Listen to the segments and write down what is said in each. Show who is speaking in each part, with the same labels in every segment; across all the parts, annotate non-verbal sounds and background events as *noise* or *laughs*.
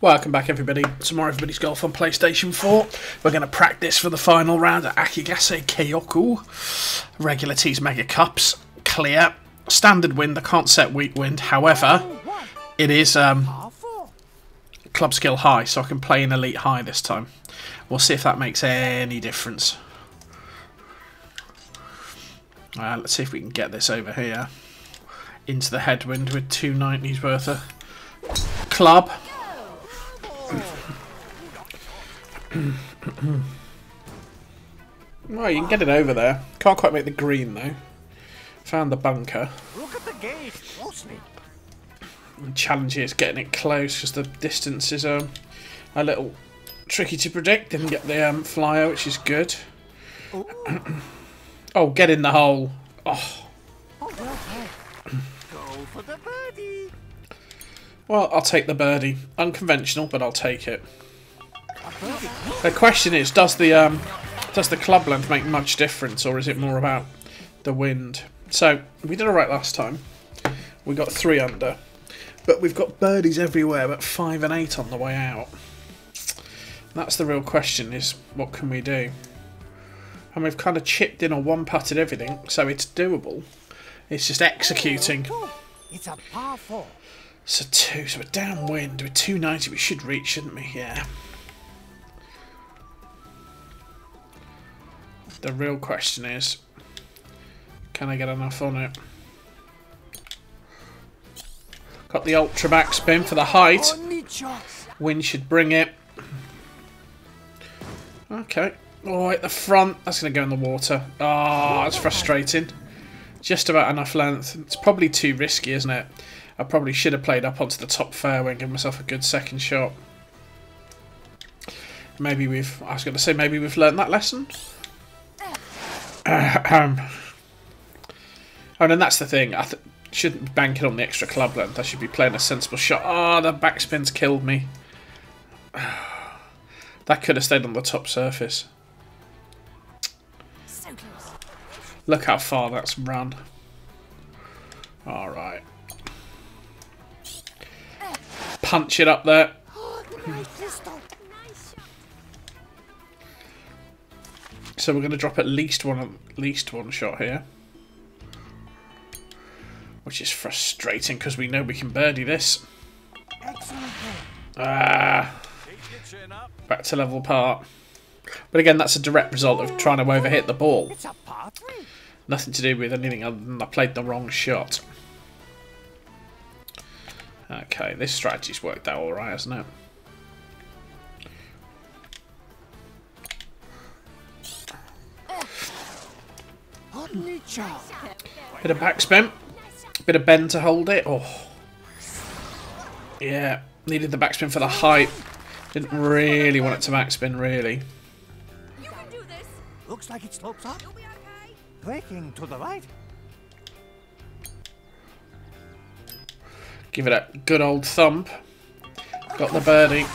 Speaker 1: Welcome back, everybody. Tomorrow, Everybody's Golf on PlayStation 4. We're going to practice for the final round at Akigase Keikoku. Regular tees, Mega Cups. Clear. Standard wind. I can't set weak wind. However, it is um, club skill high, so I can play in elite high this time. We'll see if that makes any difference. Uh, let's see if we can get this over here into the headwind with 290s worth of club. *clears throat* well, you can get it over there. Can't quite make the green though. Found the bunker.
Speaker 2: Look at the gate closely.
Speaker 1: The challenge here is getting it close because the distance is um, a little tricky to predict. Didn't get the um, flyer, which is good. *clears throat* oh, get in the hole. Oh.
Speaker 2: Oh, well. Go for the birdie.
Speaker 1: Well, I'll take the birdie. Unconventional, but I'll take it. The question is, does the um, does the club length make much difference, or is it more about the wind? So we did all right last time. We got three under, but we've got birdies everywhere, but five and eight on the way out. That's the real question: is what can we do? And we've kind of chipped in or one putted everything, so it's doable. It's just executing.
Speaker 2: It's a par four.
Speaker 1: So two, so we're downwind with 290 we should reach, shouldn't we? Yeah. The real question is, can I get enough on it? Got the ultra backspin for the height. Wind should bring it. Okay. Oh, at the front. That's going to go in the water. Oh, that's frustrating. Just about enough length. It's probably too risky, isn't it? I probably should have played up onto the top fairway and given myself a good second shot. Maybe we've... I was going to say maybe we've learned that lesson. Um, oh, and then that's the thing. I th shouldn't be banking on the extra club length. I should be playing a sensible shot. Oh, the backspin's killed me. *sighs* That could have stayed on the top surface.
Speaker 3: So close.
Speaker 1: Look how far that's run. Alright. Punch it up there. So we're going to drop at least one, at least one shot here. Which is frustrating because we know we can birdie this. Ah, back to level par. But again, that's a direct result of trying to overhit the ball. Nothing to do with anything other than I played the wrong shot. Okay, this strategy's worked out alright, hasn't it? Bit of backspin. Bit of bend to hold it. Oh. Yeah, needed the backspin for the height. Didn't really want it to backspin, really.
Speaker 3: You can do this.
Speaker 2: Looks like it slopes up.
Speaker 3: You'll be okay.
Speaker 2: Breaking to the right.
Speaker 1: Give it a good old thump. Got the birdie.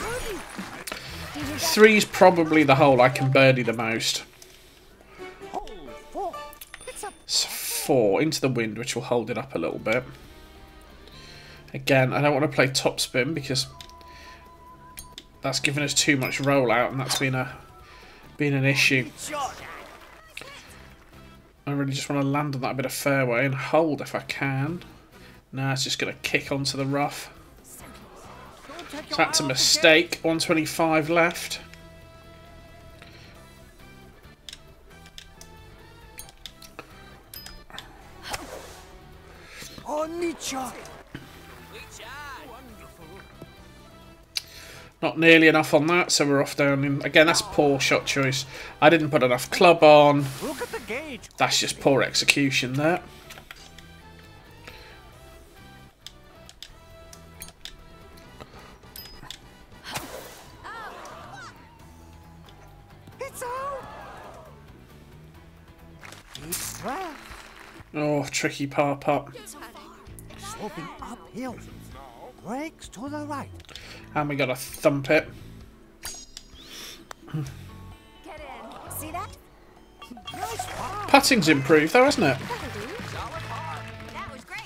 Speaker 1: Three's probably the hole I can birdie the most.
Speaker 2: Four
Speaker 1: into the wind, which will hold it up a little bit. Again, I don't want to play topspin because that's given us too much rollout, and that's been a been an issue. I really just want to land on that bit of fairway and hold if I can. No, it's just going to kick onto the rough. So that's a mistake. 125 left.
Speaker 2: Gate.
Speaker 1: Not nearly enough on that, so we're off down in... Again, that's poor shot choice. I didn't put enough club on.
Speaker 2: Look at the gauge.
Speaker 1: That's just poor execution there.
Speaker 2: It's out. It's.
Speaker 1: Oh, tricky par putt.
Speaker 2: Sloping uphill. Breaks to the right.
Speaker 1: And we got to thump it.
Speaker 3: Get in. See that?
Speaker 1: Putting's improved though, hasn't it?
Speaker 3: That'll do. That was great.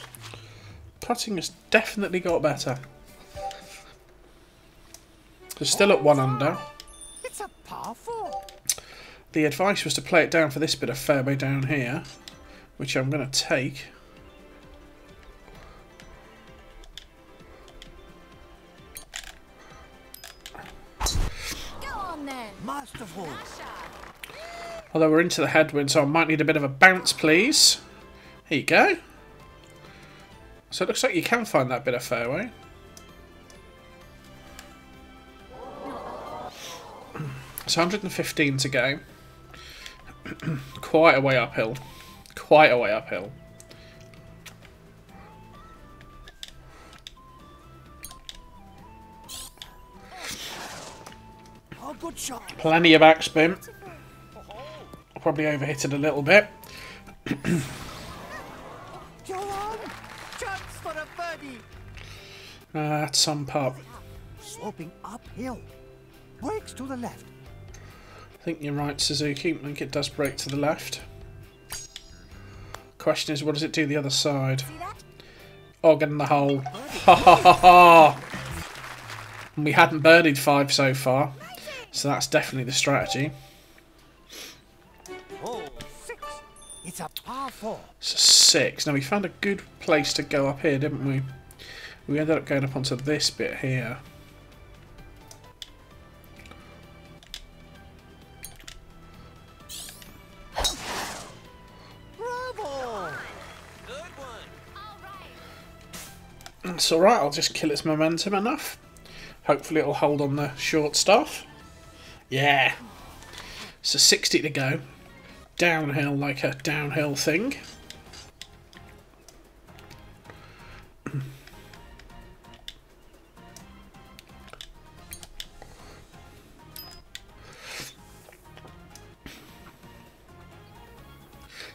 Speaker 1: Putting has definitely got better. They're still at one under.
Speaker 2: It's a par four.
Speaker 1: The advice was to play it down for this bit of fairway down here, which I'm going to take. Although we're into the headwind, so I might need a bit of a bounce, please. Here you go. So it looks like you can find that bit of fairway. *clears throat* It's 115 to go. *clears throat* Quite a way uphill. Quite a way uphill. Plenty of backspin. Probably overhit it a little bit.
Speaker 2: Go on. Chance for a birdie.
Speaker 1: Uh, that's some putt.
Speaker 2: Sloping uphill. Breaks to the left.
Speaker 1: I think you're right, Suzuki. I think it does break to the left. Question is, what does it do the other side? Oh, get in the hole. Ha ha ha ha! We hadn't birdied five so far, so that's definitely the strategy.
Speaker 2: Six. It's a par four.
Speaker 1: A six. Now we found a good place to go up here, didn't we? We ended up going up onto this bit here. It's alright, I'll just kill its momentum enough. Hopefully it'll hold on the short stuff. Yeah. So 60 to go. Downhill like a downhill thing.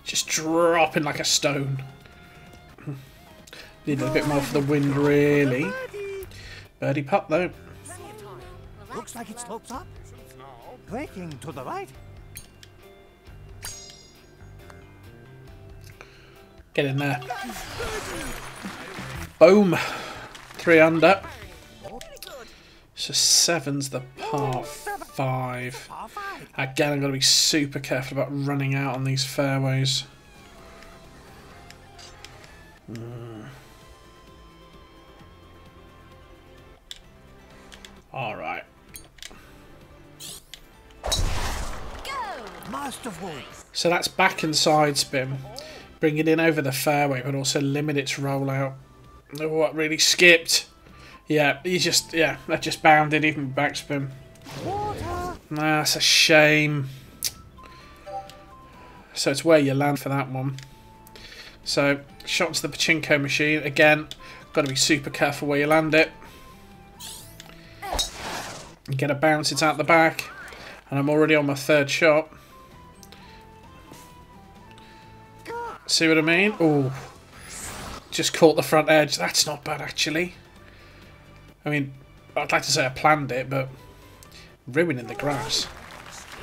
Speaker 1: Just dropping like a stone. Need a bit more for the wind, really.
Speaker 2: Birdie.
Speaker 1: Putt, though.
Speaker 2: Looks like it slopes up. Breaking to the right.
Speaker 1: Get in there. Boom. Three under. So seven's the. Par five. Again, I've got to be super careful about running out on these fairways. Mm.
Speaker 2: Masterful.
Speaker 1: So that's back and side spin. Bring it in over the fairway, but also limit its rollout. Oh, what really skipped? Yeah, you just yeah, that just bounded even backspin.
Speaker 2: Water.
Speaker 1: Nah, that's a shame. So it's where you land for that one. So shot to the pachinko machine again. Got to be super careful where you land it. You get a bounce, it's out the back, and I'm already on my third shot. See what I mean? Oh, just caught the front edge. That's not bad actually. I mean, I'd like to say I planned it, but ruining the grass.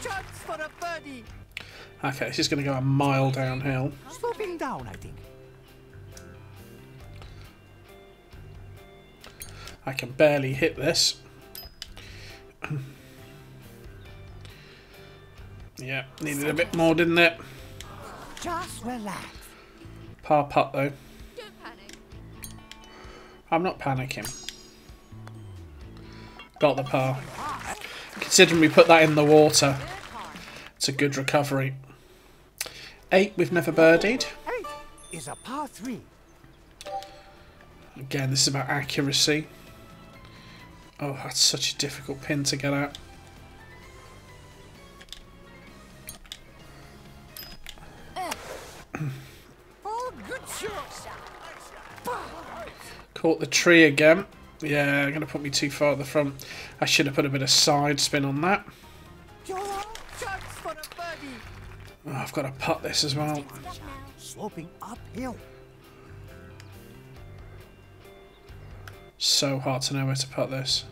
Speaker 2: Chance for a birdie.
Speaker 1: Okay, this is going to go a mile downhill.
Speaker 2: Sloping down, I think.
Speaker 1: I can barely hit this. yeah, needed a bit more, didn't it?
Speaker 2: Just relax.
Speaker 1: Par putt though. I'm not panicking. Got the par. Considering we put that in the water, it's a good recovery. Eight, we've never birdied.
Speaker 2: Eight is a par three.
Speaker 1: Again, this is about accuracy. Oh, that's such a difficult pin to get at. Caught the tree again. Yeah, I'm going to put me too far at the front. I should have put a bit of side spin on that.
Speaker 2: Go on. Chance for a birdie.
Speaker 1: Oh, I've got to putt this as well.
Speaker 2: Sloping uphill.
Speaker 1: So hard to know where to put this.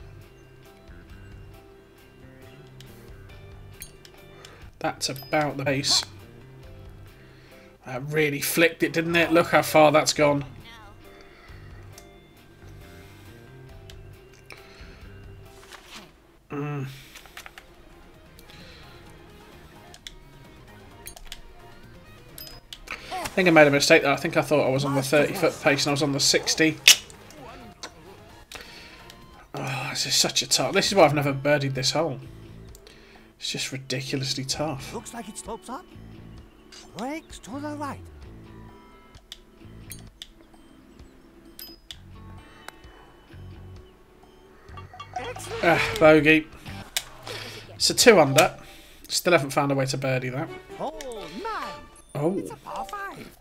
Speaker 1: That's about the pace. That really flicked it, didn't it? Look how far that's gone. Mm. I think I made a mistake there. I think I thought I was on the 30 foot pace and I was on the 60. Oh, this is such a tough. This is why I've never birdied this hole. It's just ridiculously tough.
Speaker 2: Looks like it slopes up. Breaks to the right.
Speaker 1: Ah, bogey. So two under. Still haven't found a way to birdie that. Oh,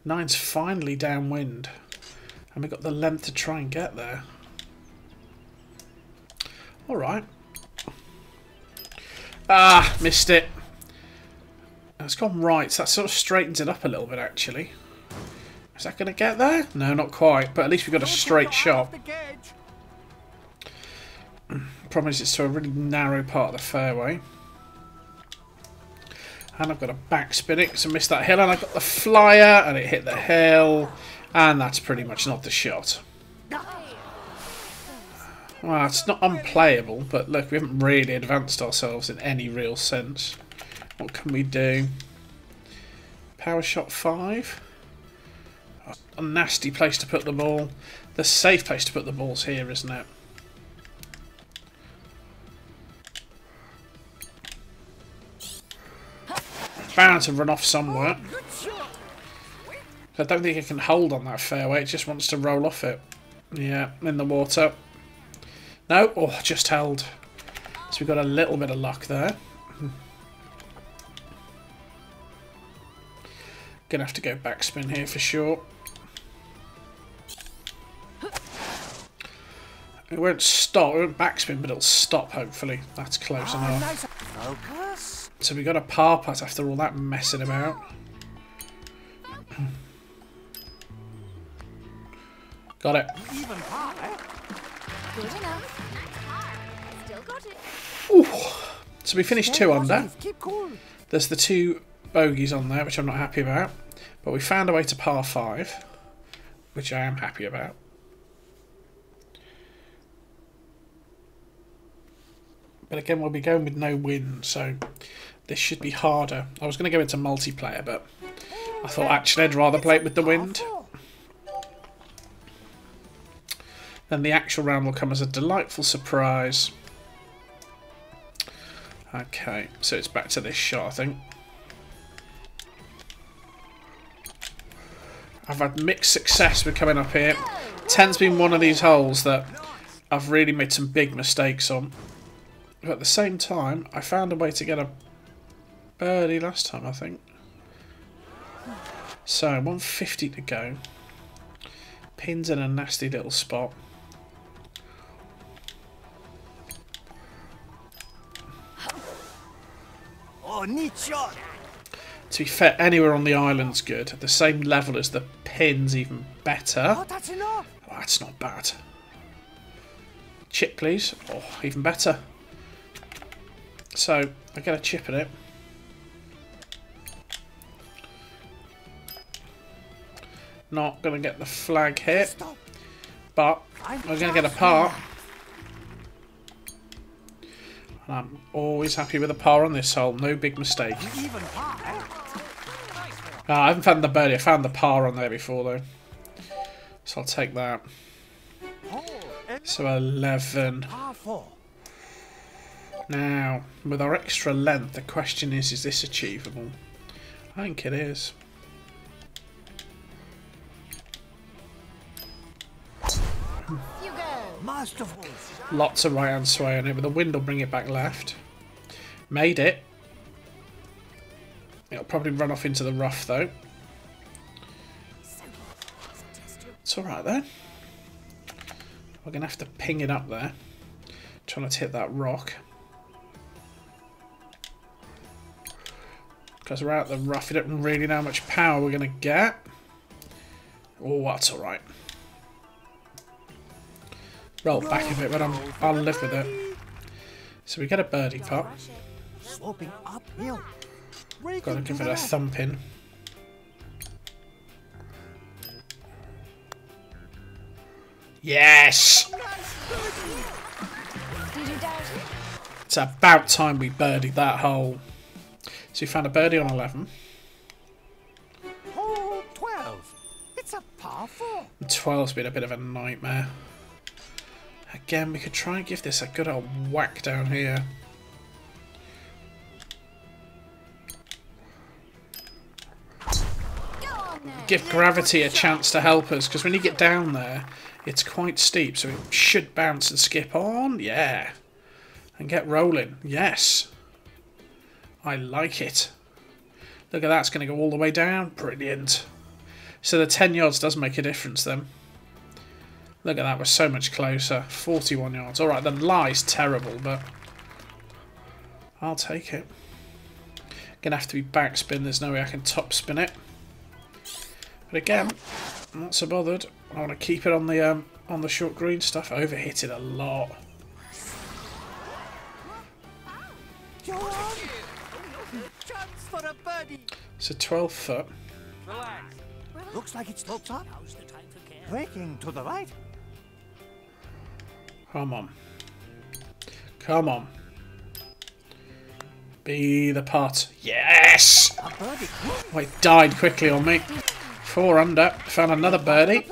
Speaker 1: nine's finally downwind. And we got the length to try and get there. Alright. Ah, missed it. It's gone right, so that sort of straightens it up a little bit actually. Is that going to get there? No, not quite, but at least we've got a straight shot.
Speaker 2: Mm,
Speaker 1: Problem is it's to a really narrow part of the fairway. And I've got a backspin it, so I missed that hill, and I got the flyer, and it hit the hill, and that's pretty much not the shot. Well, it's not unplayable, but look, we haven't really advanced ourselves in any real sense. What can we do? Power shot 5? A nasty place to put the ball. The safe place to put the ball's here, isn't it? Bound to run off somewhere. I don't think it can hold on that fairway. It just wants to roll off it. Yeah, in the water. No, oh, just held. So we got a little bit of luck there. Gonna have to go backspin here for sure. It won't stop. It won't backspin, but it'll stop. Hopefully, that's close
Speaker 2: Ah,
Speaker 1: enough.
Speaker 2: nice.
Speaker 1: So we got a par putt after all that messing about. *clears throat* got it.
Speaker 2: Even par. eh?
Speaker 3: Good enough. Still got it.
Speaker 1: So we finished
Speaker 2: Stay
Speaker 1: two under.
Speaker 2: positive, Keep cool.
Speaker 1: There's the two bogeys on there, which I'm not happy about. But we found a way to par five, which I am happy about. But again, we'll be going with no win, so this should be harder. I was going to go into multiplayer, but I thought actually I'd rather play it with the wind. Then the actual round will come as a delightful surprise. Okay, so it's back to this shot, I think. I've had mixed success with coming up here. Ten's been one of these holes that I've really made some big mistakes on. But at the same time, I found a way to get a birdie last time, I think. So, 150 to go. Pins in a nasty little spot.
Speaker 2: Oh, neat shot.
Speaker 1: To be fair, anywhere on the island's good. At the same level as the pin's even better.
Speaker 2: Oh, that's enough.
Speaker 1: Oh, that's not bad. Chip, please. Oh, even better. So, I get a chip in it. Not going to get the flag hit,
Speaker 2: Stop.
Speaker 1: but
Speaker 2: I'm
Speaker 1: going to get a par. And I'm always happy with a par on this hole. No big mistake. Ah, I haven't found the birdie. I found the par on there before, though. So I'll take that. So 11. Now, with our extra length, the question is, is this achievable? I think it is. Lots of right hand sway on it, but the wind will bring it back left. Made it. It'll probably run off into the rough, though. It's alright, though. We're going to have to ping it up there. Trying to hit that rock. Because we're out the rough, you don't really know how much power we're going to get. Oh, that's alright. Roll back a bit, but I'm, I'll live with it. So we get a birdie putt.
Speaker 2: Sloping uphill.
Speaker 1: Got to give it a thumping. Yes!
Speaker 3: Did you doubt it?
Speaker 1: It's about time we birdied that hole. So we found a birdie on 11.
Speaker 2: Hole 12. It's a par 4.
Speaker 1: And 12's been a bit of a nightmare. Again, we could try and give this a good old whack down here. Give gravity a chance to help us, because when you get down there, it's quite steep, so it should bounce and skip on. Yeah. And get rolling. Yes. I like it. Look at that, it's going to go all the way down. Brilliant. So the 10 yards does make a difference then. Look at that, we're so much closer. 41 yards. Alright, the lie's terrible, but I'll take it. Gonna have to be backspin, there's no way I can top spin it. But again, I'm not so bothered. I want to keep it on the um, on the short green stuff. I overhit it a lot.
Speaker 2: Go on. Chance for a.
Speaker 1: So 12 foot.
Speaker 2: Looks like it's slopes up. Breaking to the right.
Speaker 1: Come on. Come on. Be the pot. Yes!
Speaker 2: A birdie.
Speaker 1: Oh, it died quickly on me. Four under. Found another birdie.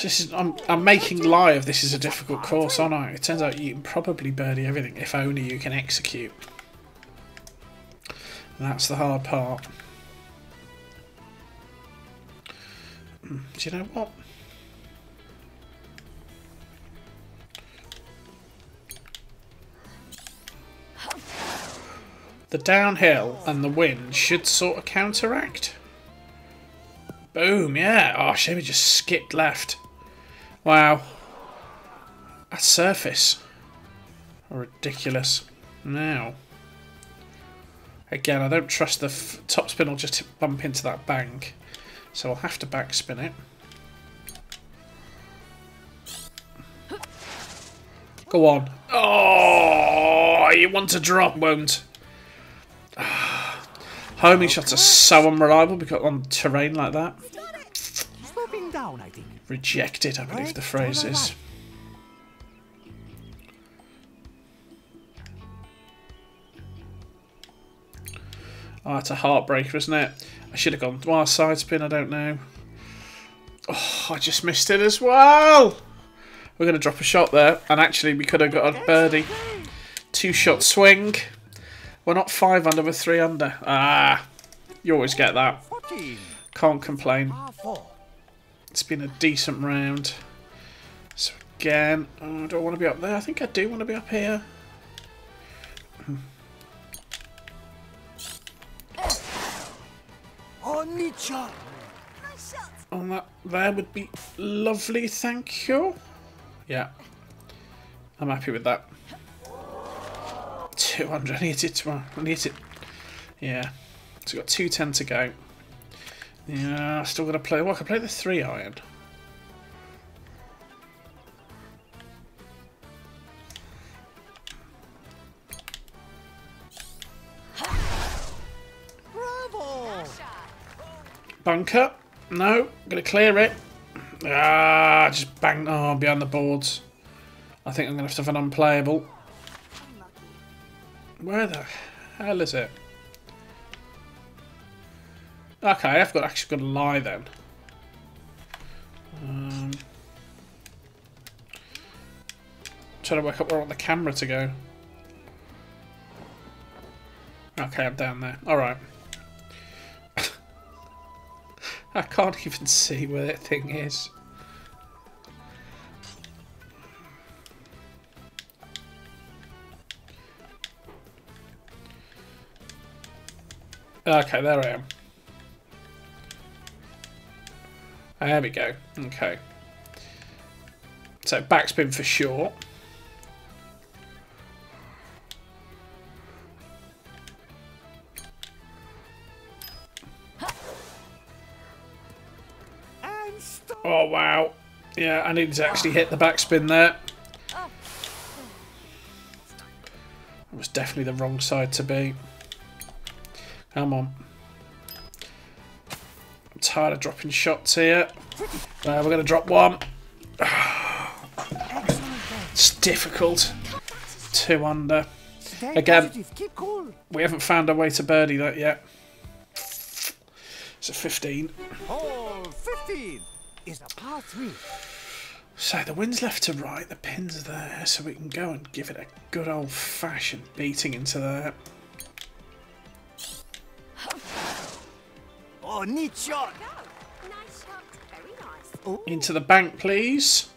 Speaker 1: This is, I'm, I'm making live. This is a difficult course, aren't I? It turns out you can probably birdie everything if only you can execute. That's the hard part. Hmm, Do you know what? The downhill and the wind should sort of counteract. Boom, yeah. Oh, shame it just skipped left. Wow. That surface. Ridiculous. Now. Again, I don't trust the f top spin will just bump into that bank. So I'll have to backspin it. Go on. Oh, you want to drop, won't. Homing shots are so unreliable because on terrain like that.
Speaker 2: Sloping down, I think.
Speaker 1: Rejected, I believe the phrase is. Oh, it's a heartbreaker, isn't it? I should have gone. Well, side spin, I don't know. Oh, I just missed it as well. We're going to drop a shot there. And actually, we could have got a birdie. Two shot swing. We're not five under, we're three under. Ah, you always get that. Can't complain. It's been a decent round. So again, oh, do I want to be up there? I think I do want to be up here.
Speaker 2: On
Speaker 1: that there would be lovely, thank you. Yeah. I'm happy with that. 200, I need it tomorrow. I need it. Yeah. So we've got 210 to go. Yeah, still got to play. Well, I can play the 3 iron. Bunker. No, gonna clear it. Ah, just bang. Oh, behind the boards. I think I'm gonna have to have an unplayable. Where the hell is it? Okay, I've got actually got to lie then. Um, trying to work out where I want the camera to go. Okay, I'm down there. All right. *laughs* I can't even see where that thing is. Okay, there I am. There we go. Okay. So backspin for sure. Oh wow. Yeah, I needed to actually hit the backspin there. It was definitely the wrong side to be. Come on. I'm tired of dropping shots here. Uh, we're going to drop one. *sighs* It's difficult. Two under. Again. We haven't found a way to birdie that yet. It's a 15.
Speaker 2: Hole 15 is a par 3.
Speaker 1: So the wind's left to right, the pin's there, so we can go and give it a good old fashioned beating into there.
Speaker 2: Oh, neat shot.
Speaker 3: Nice shot. Nice.
Speaker 1: Into the bank, please.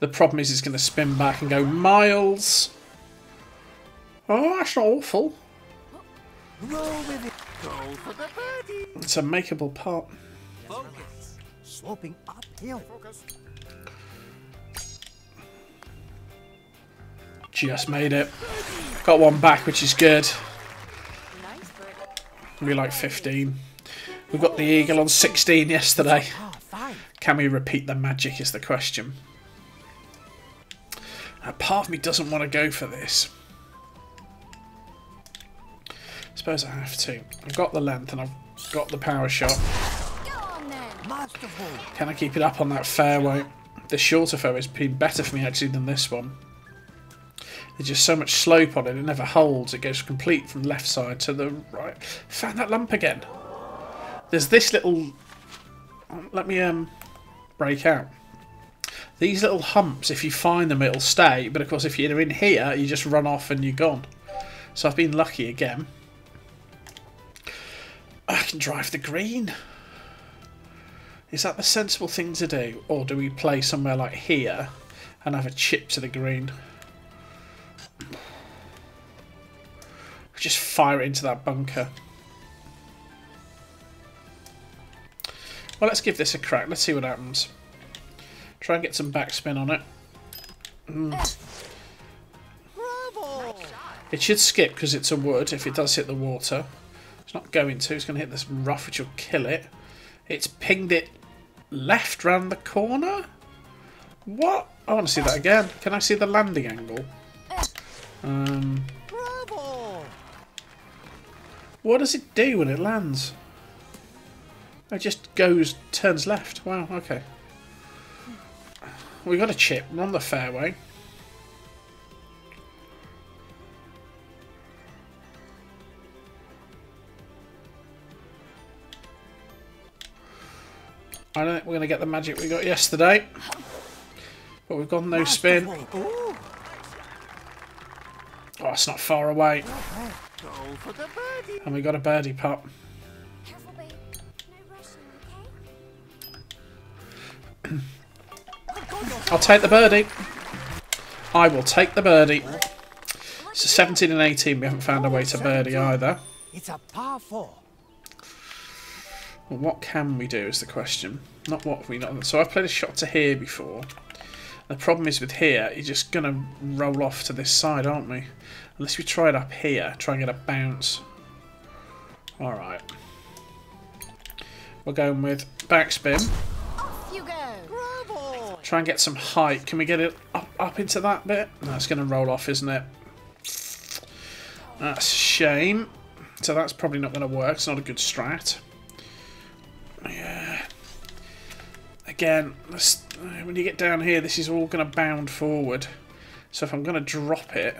Speaker 1: The problem is it's going to spin back and go miles. Oh, that's not awful.
Speaker 2: Roll with it. Go for the birdie.
Speaker 1: It's a makeable pot.
Speaker 2: Sloping uphill. Focus.
Speaker 1: Just made it. Got one back, which is good.
Speaker 3: Nice.
Speaker 1: We like 15. We got the eagle on 16 yesterday.
Speaker 2: Oh,
Speaker 1: Can we repeat the magic is the question. A part of me doesn't want to go for this. I Suppose I have to. I've got the length and I've got the power shot.
Speaker 3: Go on then.
Speaker 2: Masterful.
Speaker 1: Can I keep it up on that fairway? The shorter fairway has been better for me actually than this one. There's just so much slope on it, it never holds. It goes complete from left side to the right. Found that lump again. There's this little. Let me um break out. These little humps, if you find them, it'll stay. But of course, if you're in here, you just run off and you're gone. So I've been lucky again. I can drive the green. Is that the sensible thing to do? Or do we play somewhere like here and have a chip to the green? Just fire it into that bunker. Well, let's give this a crack. Let's see what happens. Try and get some backspin on it.
Speaker 2: Bravo.
Speaker 1: It should skip because it's a wood if it does hit the water. It's not going to. It's going to hit this rough which will kill it. It's pinged it left round the corner? What? I want to see that again. Can I see the landing angle? Um, what does it do when it lands? It just goes, turns left. Wow, okay. We got a chip. We're on the fairway. I don't think we're going to get the magic we got yesterday. But we've got no spin. Oh, it's not far away.
Speaker 2: Go for the birdie.
Speaker 1: And we got a birdie putt. I'll take the birdie. I will take the birdie. So 17 and 18, we haven't found a way to birdie either.
Speaker 2: It's a par 4.
Speaker 1: Well, what can we do is the question. Not what have we not. So I've played a shot to here before. The problem is with here, you're just going to roll off to this side, aren't we? Unless we try it up here, try and get a bounce. Alright. We're going with backspin. Try and get some height. Can we get it up, up into that bit? It's going to roll off, isn't it? That's a shame. So that's probably not going to work. It's not a good strat. Yeah. Again, when you get down here, this is all going to bound forward. So if I'm going to drop it,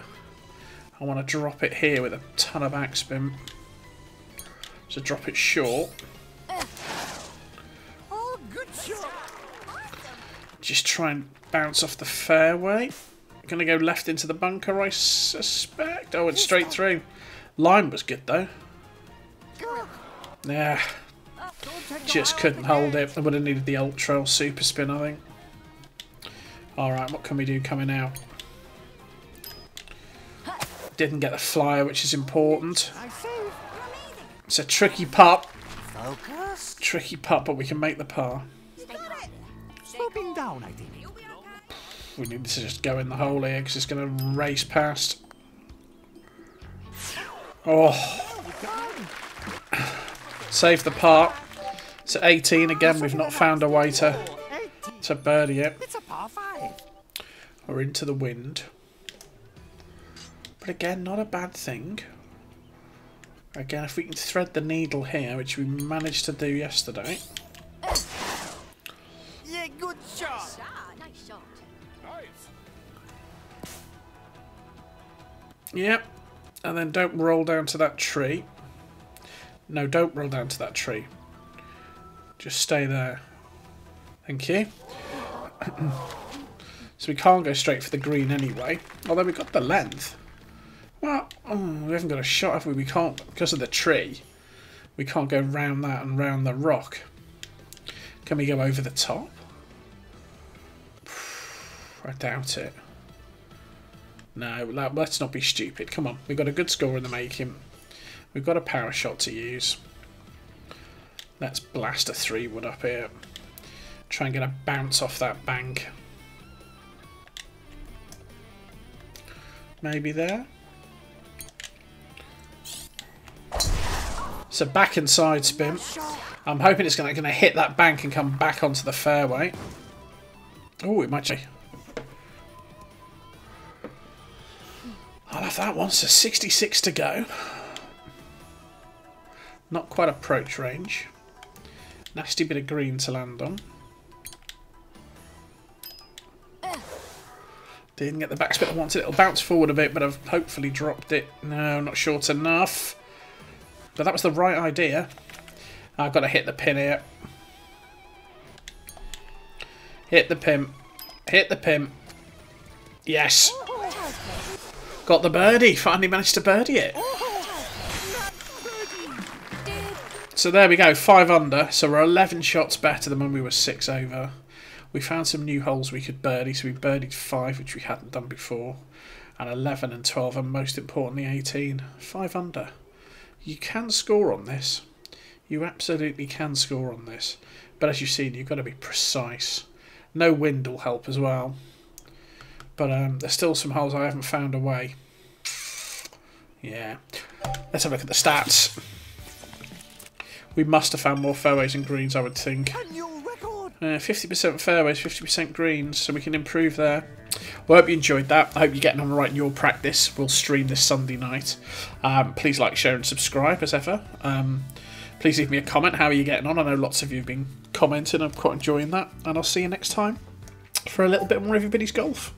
Speaker 1: I want to drop it here with a ton of backspin. So drop it short. Just try and bounce off the fairway. Going to go left into the bunker, I suspect. Oh, it's straight through. Line was good, though. Yeah, just couldn't hold it. I would have needed the ultra or super spin, I think. Alright, what can we do coming out? Didn't get the flyer, which is important. It's a tricky putt. Tricky putt, but we can make the par.
Speaker 2: Down, I think.
Speaker 1: We need to just go in the hole here because it's going to race past. Oh. Save the part. So 18 again. We've not found a way to to birdie it.
Speaker 2: It's a par 5.
Speaker 1: Or into the wind. But again, not a bad thing. Again, if we can thread the needle here, which we managed to do yesterday.
Speaker 2: Yeah, good shot.
Speaker 3: Ah, nice shot. Nice.
Speaker 1: Yep. And then don't roll down to that tree. No, don't roll down to that tree. Just stay there. Thank you. *clears throat* so we can't go straight for the green anyway. Although we got the length. Well, oh, we haven't got a shot, have we? We can't, because of the tree. We can't go round that and round the rock. Can we go over the top? I doubt it. No, let's not be stupid. Come on, we've got a good score in the making. We've got a power shot to use. Let's blast a three wood up here. Try and get a bounce off that bank. Maybe there. So back inside spin. I'm hoping it's going to hit that bank and come back onto the fairway. Oh, it might. I'll have that one. So 66 to go. Not quite approach range. Nasty bit of green to land on. Didn't get the backspin I wanted. It'll bounce forward a bit, but I've hopefully dropped it. No, not short enough. But that was the right idea. I've got to hit the pin here. Hit the pin. Hit the pin. Yes. Got the birdie. Finally managed to birdie it. So there we go. Five under. So we're 11 shots better than when we were six over. We found some new holes we could birdie. So we birdied five, which we hadn't done before. And 11 and 12, and most importantly 18. Five under. You can score on this. You absolutely can score on this. But as you've seen, you've got to be precise. No wind will help as well. But um, there's still some holes I haven't found a way. Yeah. Let's have a look at the stats. We must have found more fairways and greens, I would think. 50% uh, fairways, 50% greens, so we can improve there. Well, I hope you enjoyed that. I hope you're getting on right in your practice. We'll stream this Sunday night. Um, please like, share, and subscribe as ever. Um, please leave me a comment. How are you getting on? I know lots of you have been commenting. I'm quite enjoying that. And I'll see you next time for a little bit more everybody's golf.